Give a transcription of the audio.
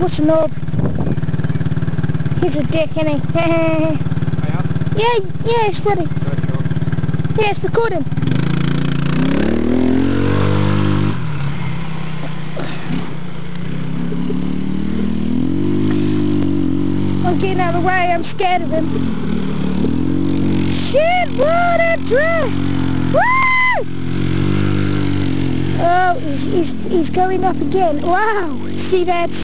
what's a knob? He's a dick, isn't he? I yeah, yeah, it's ready. Yeah, it's recording. I'm getting out of the way, I'm scared of him. Shit, what a drive! Woo! Oh, he's, he's, he's going up again. Wow! See that?